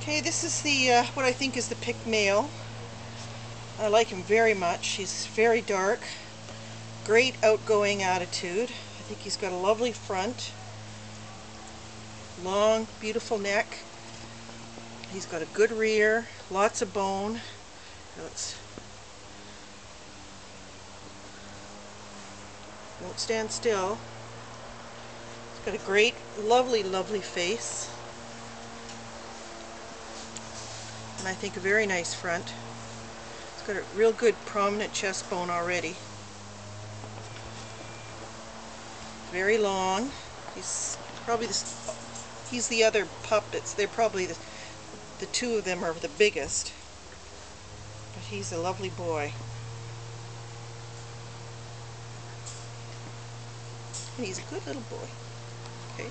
Okay, this is the uh, what I think is the pick male. I like him very much. He's very dark, great outgoing attitude. I think he's got a lovely front, long, beautiful neck. He's got a good rear, lots of bone. Let's won't stand still. He's got a great, lovely, lovely face. And I think a very nice front. It's got a real good prominent chest bone already. Very long. He's probably the, he's the other pup. They're probably the the two of them are the biggest. But he's a lovely boy. And he's a good little boy. Okay.